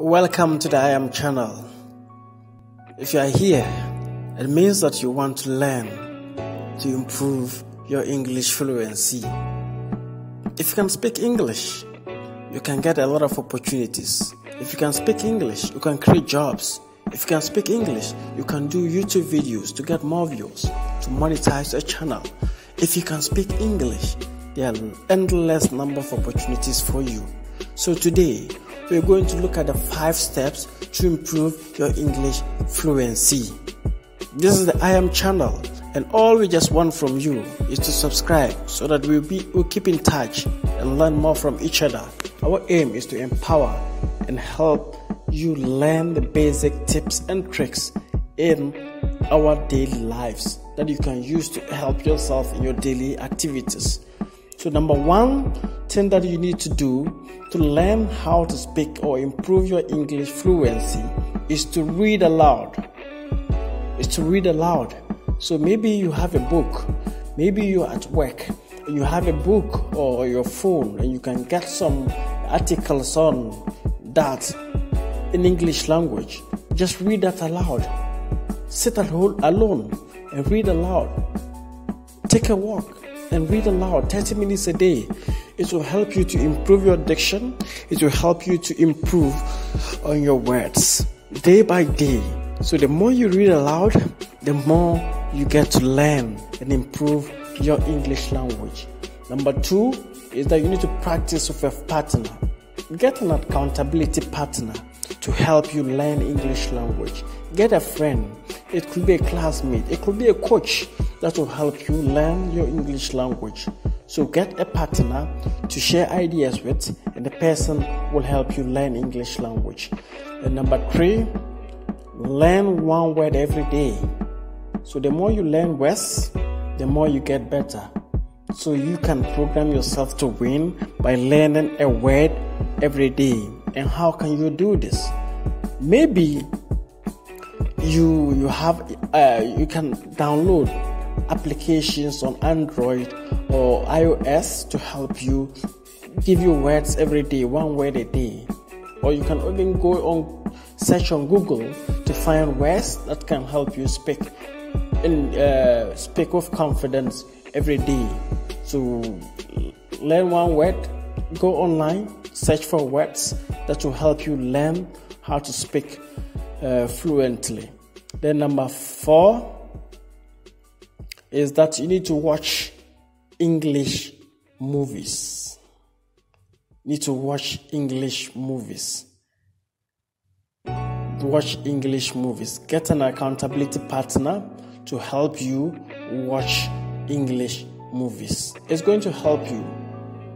Welcome to the I Am channel. If you are here, it means that you want to learn to improve your English fluency. If you can speak English, you can get a lot of opportunities. If you can speak English, you can create jobs. If you can speak English, you can do YouTube videos to get more views, to monetize your channel. If you can speak English, there are endless number of opportunities for you. So today, we're going to look at the five steps to improve your English fluency. This is the I Am channel, and all we just want from you is to subscribe so that we'll be we'll keep in touch and learn more from each other. Our aim is to empower and help you learn the basic tips and tricks in our daily lives that you can use to help yourself in your daily activities. So, number one thing that you need to do to learn how to speak or improve your English fluency is to read aloud. Is to read aloud. So, maybe you have a book, maybe you're at work, and you have a book or your phone, and you can get some articles on that in English language. Just read that aloud. Sit at home alone and read aloud. Take a walk and read aloud 30 minutes a day. It will help you to improve your diction. It will help you to improve on your words day by day. So the more you read aloud, the more you get to learn and improve your English language. Number two is that you need to practice with a partner. Get an accountability partner to help you learn English language. Get a friend. It could be a classmate. It could be a coach that will help you learn your English language. So get a partner to share ideas with, and the person will help you learn English language. And number three, learn one word every day. So the more you learn words, the more you get better. So you can program yourself to win by learning a word every day. And how can you do this? Maybe you you have uh, you can download applications on Android or iOS to help you give you words every day, one word a day. Or you can even go on search on Google to find words that can help you speak and uh, speak with confidence every day. So learn one word, go online, search for words that will help you learn how to speak uh, fluently. Then number four is that you need to watch English movies. You need to watch English movies. Watch English movies. Get an accountability partner to help you watch English movies. It's going to help you,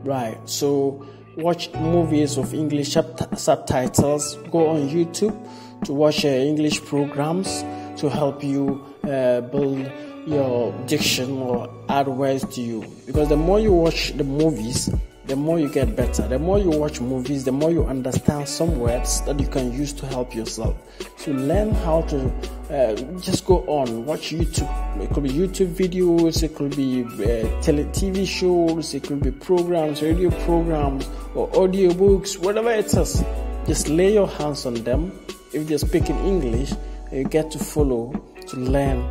right? So, watch movies with English subtitles. Go on YouTube to watch uh, English programs to help you uh, build your diction or add words to you. Because the more you watch the movies, the more you get better. The more you watch movies, the more you understand some words that you can use to help yourself. So learn how to uh, just go on, watch YouTube. It could be YouTube videos, it could be uh, tele- TV shows, it could be programs, radio programs, or audiobooks, whatever it is. Just lay your hands on them. If they're speaking English, you get to follow to learn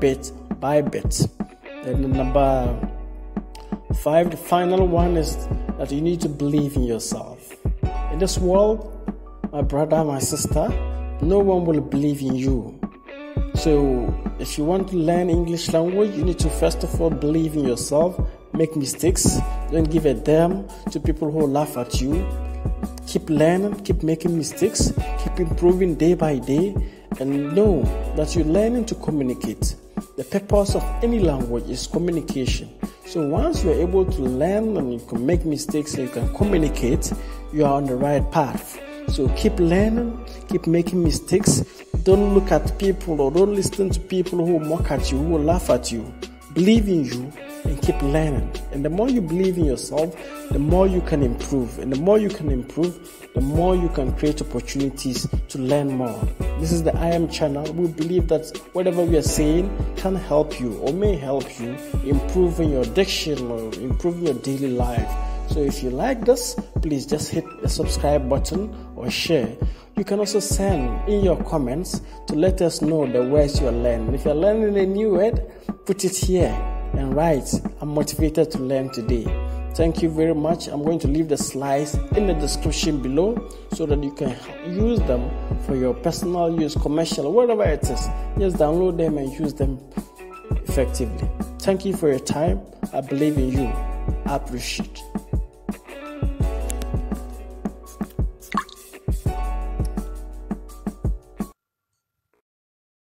bit by bit. Then the number five, the final one is that you need to believe in yourself. In this world, my brother, my sister, no one will believe in you. So, if you want to learn English language, you need to first of all believe in yourself, make mistakes, don't give a damn to people who laugh at you. Keep learning, keep making mistakes, keep improving day by day, and know that you're learning to communicate. The purpose of any language is communication. So once you're able to learn and you can make mistakes and you can communicate, you are on the right path. So keep learning, keep making mistakes. Don't look at people or don't listen to people who mock at you, who laugh at you. Believe in you and keep learning. And the more you believe in yourself, the more you can improve. And the more you can improve, the more you can create opportunities to learn more. This is the I Am channel. We believe that whatever we are saying can help you or may help you improve in your diction or improve your daily life. So if you like this, please just hit the subscribe button or share. You You can also send in your comments to let us know the words you are learning. If you're learning a new word, put it here and write, I'm motivated to learn today. Thank you very much. I'm going to leave the slides in the description below so that you can use them for your personal use, commercial, whatever it is. Just download them and use them effectively. Thank you for your time. I believe in you. I appreciate